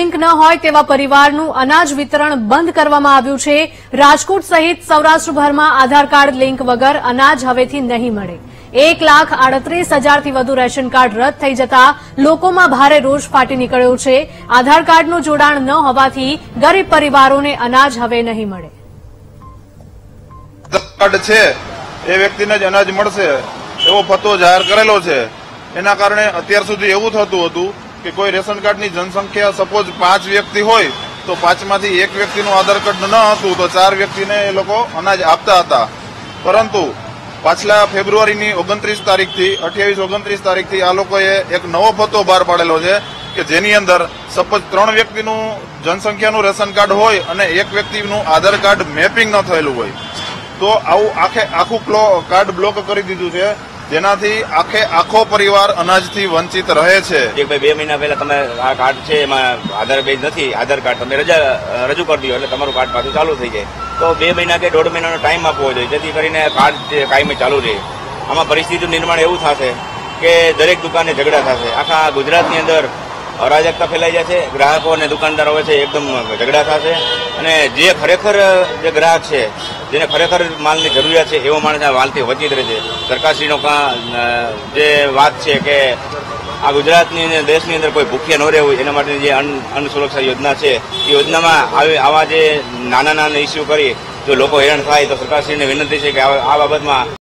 Link ન હોય તેવા પરિવારનું અનાજ વિતરણ બંધ કરવામાં આવ્યું છે. રાજકોટ સહિત સૌરાષ્ટ્રભરમાં આધાર કાર્ડ લિંક વગર અનાજ હવેથી નહીં મળે. એક લાખ આડત્રીસ હજારથી વધુ રેશન કાર્ડ રદ થઈ જતા લોકોમાં ભારે રોષ ફાટી નીકળ્યો છે. આધાર કાર્ડનું જોડાણ ન હોવાથી ગરીબ પરિવારોને અનાજ હવે નહીં મળે. કાર્ડ છે, એ વ્યક્તિને જ અનાજ મળશે. એવો ફતો જાહેર કરેલો છે. એના કારણે અત્યાર સુધી એવું થતું હતું કે કોઈ રેશન કાર્ડની જનસંખ્યા સપોઝ પાંચ વ્યક્તિ હોય, તો પાંચમાંથી એક વ્યક્તિનું આધાર કાર્ડ ન હતું, તો ચાર વ્યક્તિને એ લોકો અનાજ આપતા હતા. પરંતુ પાછલા ફેબ્રુઆરીની ઓગણત્રીસ તારીખથી, અઠ્યાવીસ ઓગણત્રીસ તારીખથી આ લોકોએ એક નવો ફતો બહાર પાડેલો છે કે જેની અંદર સપોઝ ત્રણ વ્યક્તિનું જનસંખ્યાનું રેશન કાર્ડ હોય અને એક વ્યક્તિનું આધાર કાર્ડ મેપિંગ ન થયેલું હોય. તો આવું આખે આખું કાર્ડ બ્લોક કરી દીધું છે. જેનાથી આખે આખો પરિવાર અનાજથી વંચિત રહે છે. જે ભાઈ બે મહિના પહેલા તમે આ કાર્ડ છે, એમાં આધાર બેઝ નથી, આધાર કાર્ડ તમે રજા રજૂ કરી દો, એટલે તમારું કાર્ડ પાછું ચાલુ થઈ જાય. તો બે મહિના કે દોઢ મહિનાનો ટાઈમ આપવો જોઈએ, જેથી કરીને કાર્ડ કાયમી ચાલુ રહે. આમાં પરિસ્થિતિનું નિર્માણ એવું થશે કે દરેક દુકાને ઝઘડા થશે. આખા ગુજરાતની અંદર અરાજકતા ફેલાઈ જશે, ગ્રાહકો અને દુકાનદારો છે એકદમ ઝઘડા થશે. અને જે ખરેખર જે ગ્રાહક છે જેને ખરેખર માલની જરૂરિયાત છે, એવો માણસ આ માલથી વંચિત રહે છે. સરકારશ્રીનો જે વાત છે કે આ ગુજરાતની અને દેશની અંદર કોઈ ભૂખ્યા ન રહેવું, એના માટેની જે અન્ન સુરક્ષા યોજના છે, એ યોજનામાં આવી, આવા જે નાના નાના ઇસ્યુ કરી, જો લોકો હેરાન થાય, તો સરકારશ્રીને વિનંતી છે કે આ બાબતમાં